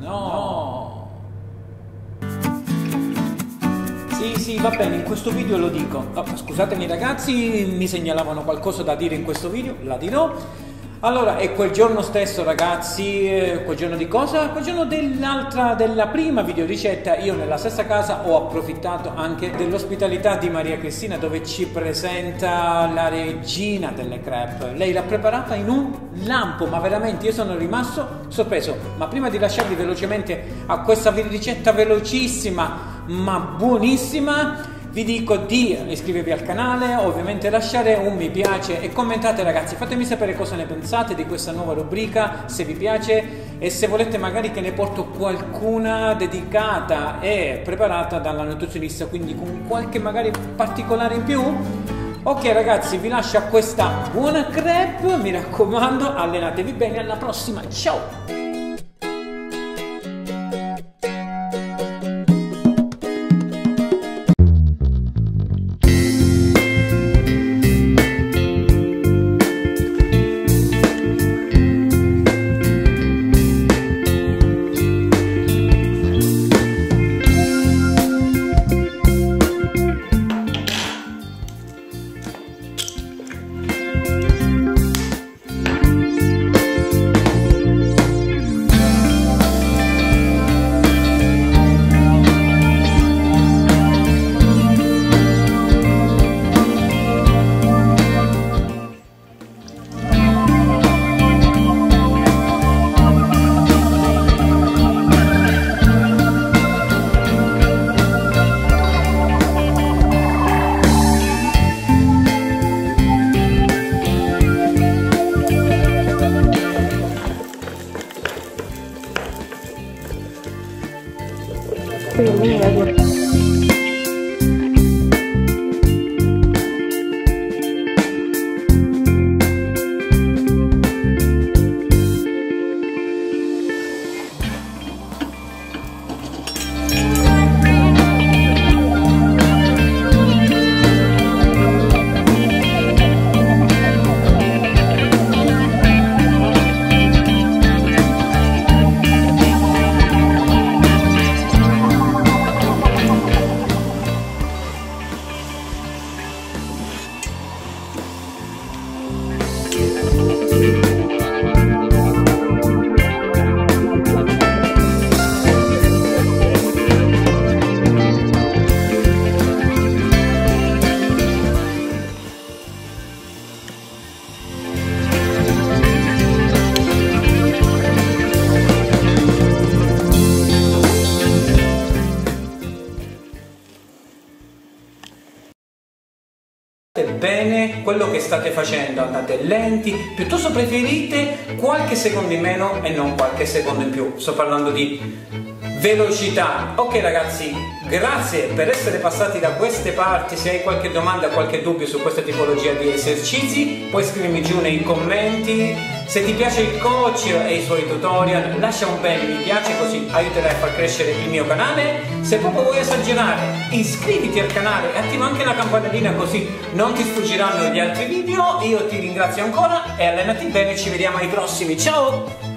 No. Sì, sì, va bene, in questo video lo dico. Scusatemi ragazzi, mi segnalavano qualcosa da dire in questo video, la dirò. Allora, e quel giorno stesso ragazzi, eh, quel giorno di cosa? Quel giorno dell'altra, della prima videoricetta, io nella stessa casa ho approfittato anche dell'ospitalità di Maria Cristina dove ci presenta la regina delle crepe. Lei l'ha preparata in un lampo, ma veramente io sono rimasto sorpreso. Ma prima di lasciarvi velocemente a questa videoricetta velocissima, ma buonissima, vi dico di iscrivervi al canale, ovviamente lasciare un mi piace e commentate ragazzi, fatemi sapere cosa ne pensate di questa nuova rubrica, se vi piace e se volete magari che ne porto qualcuna dedicata e preparata dalla nutrizionista, quindi con qualche magari particolare in più. Ok ragazzi, vi lascio a questa buona crepe, mi raccomando, allenatevi bene, alla prossima, ciao! Ini. Bene quello che state facendo, andate lenti, piuttosto preferite qualche secondo in meno e non qualche secondo in più. Sto parlando di velocità. Ok ragazzi, grazie per essere passati da queste parti. Se hai qualche domanda, qualche dubbio su questa tipologia di esercizi, puoi scrivermi giù nei commenti. Se ti piace il coach e i suoi tutorial, lascia un bel mi piace così aiuterai a far crescere il mio canale. Se proprio vuoi esagerare, iscriviti al canale e attiva anche la campanellina così non ti sfuggiranno gli altri video. Io ti ringrazio ancora e allenati bene, ci vediamo ai prossimi. Ciao!